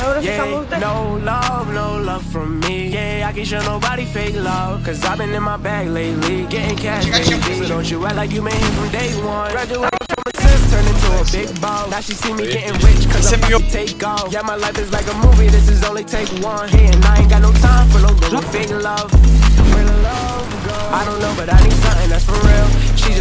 Ahora sí Yeah, no love, no love from me. Yeah, I can show nobody fake love. Cause I've been in my bag lately, getting cash, Check out your baby. So picture. don't you act like you been here from day one. Graduated oh. from a sis, turned into a big boss. Now she see me getting rich, cause I'm about to take off. Yeah, my life is like a movie, this is only take one. Here, and I ain't got no time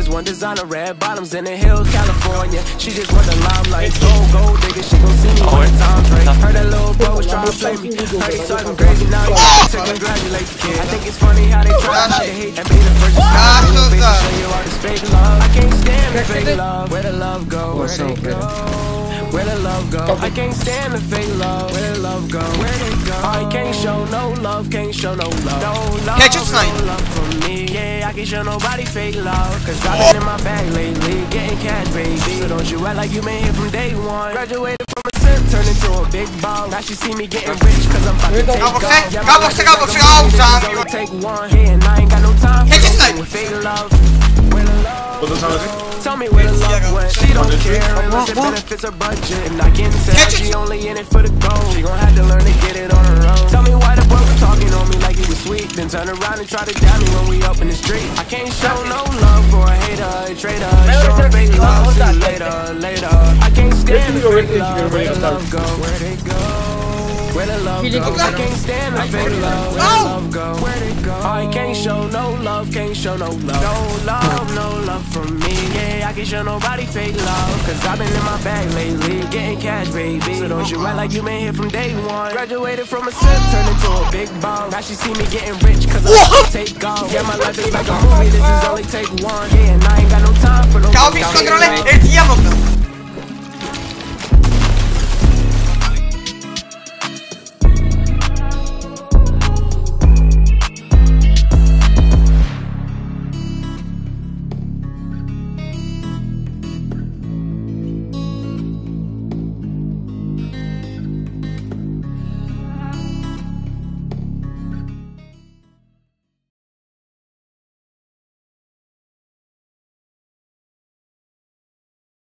She just want designer red bottoms in the hills, California. She just want the limelight. Gold, gold digger, she gon' see me Oh, when the wait. time break. Heard that little bro was trying to play me. Heard he talking crazy, now he got to congratulate the kid. I think it's funny how they try to hate and be the first to stop. In your face so show you all this fake love. I can't stand the fake love. Where the love go? Where they go? Where the love go? I can't stand the fake love. Where the love go? Where they go? I can't show no love, can't show no love. No love, Catch it, Snipe. I can show nobody fake love. Cause I've been in my bag lately, getting cash, baby. So don't you act like you been here from day one. Graduated from a sim, turned into a big ball. Now she see me getting rich, cause I'm about to take Go boxe, off. Yeah, go my boxe, life is go like a boxe, movie, go, this is Sam. only take one here, and I ain't got no time for Catch it, no Snipe. fake love. Where the love What the sound is Tell me where the love went. She don't care unless it benefits her budget. And I can tell Catch it. she only in it for the gold. She gon' have to learn to get it on her own. Tell me why the turn around and try to doubt me when we up in the street. I can't show no love for a hater, a traitor. Show her fake love, see you later, later. I can't stand the fake love. Where love go? Where they go? Where the love go? I can't stand the fake love. Where the love go? Where they go? I can't show no love, can't show no love. No love, no love from me. Yeah, I can show nobody fake love. Cause I've been in my bag lately, getting cash, baby. So don't you act like you been here from day one. Graduated from a sim, turned into a big bomb. Now she see me getting rich, cause I'm take off. Yeah, my life is like a movie, this is only take one. Yeah, and I ain't got no time for no Ciao, Pisco